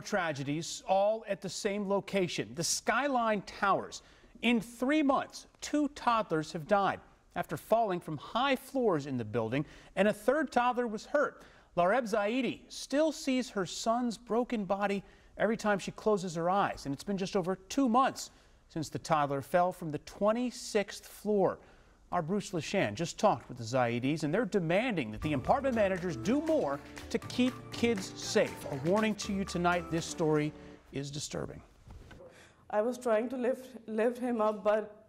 Tragedies all at the same location, the Skyline Towers. In three months, two toddlers have died after falling from high floors in the building, and a third toddler was hurt. Lareb Zaidi still sees her son's broken body every time she closes her eyes, and it's been just over two months since the toddler fell from the 26th floor. Our Bruce Leshan just talked with the Zaidis, and they're demanding that the apartment managers do more to keep kids safe. A warning to you tonight this story is disturbing. I was trying to lift, lift him up, but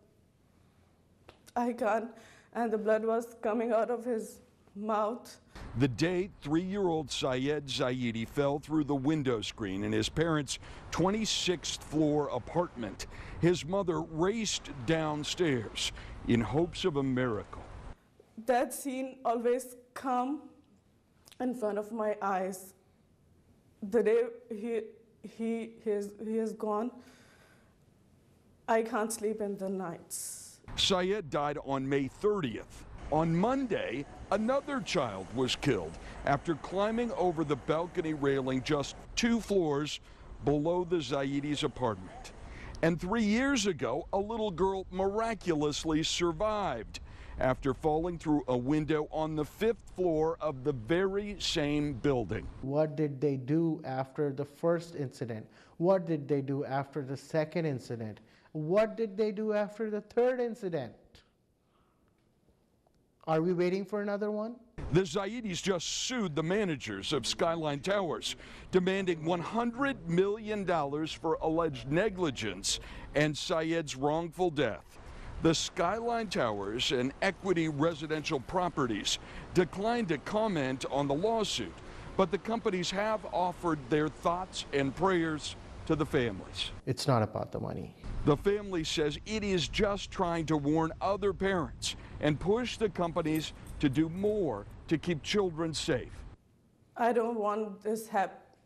I can't, and the blood was coming out of his mouth. The day three-year-old Syed Zaidi fell through the window screen in his parents' 26th floor apartment. His mother raced downstairs in hopes of a miracle. That scene always come in front of my eyes. The day he, he, he, is, he is gone, I can't sleep in the nights. Syed died on May 30th. On Monday, another child was killed after climbing over the balcony railing just two floors below the Zaidis' apartment. And three years ago, a little girl miraculously survived after falling through a window on the fifth floor of the very same building. What did they do after the first incident? What did they do after the second incident? What did they do after the third incident? Are we waiting for another one? The Zaidis just sued the managers of Skyline Towers, demanding $100 million for alleged negligence and Syed's wrongful death. The Skyline Towers and Equity Residential Properties declined to comment on the lawsuit, but the companies have offered their thoughts and prayers to the families. It's not about the money. The family says it is just trying to warn other parents and push the companies to do more to keep children safe. I don't want this,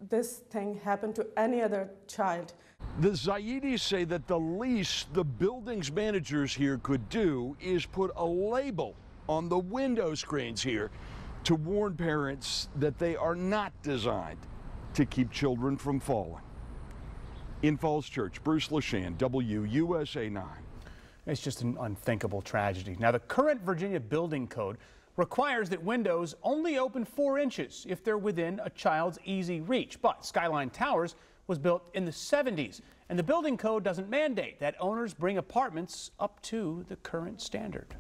this thing happen to any other child. The Zaidis say that the least the building's managers here could do is put a label on the window screens here to warn parents that they are not designed to keep children from falling. In Falls Church, Bruce Leshan, WUSA 9. It's just an unthinkable tragedy. Now, the current Virginia building code requires that windows only open four inches if they're within a child's easy reach. But Skyline Towers was built in the 70s, and the building code doesn't mandate that owners bring apartments up to the current standard.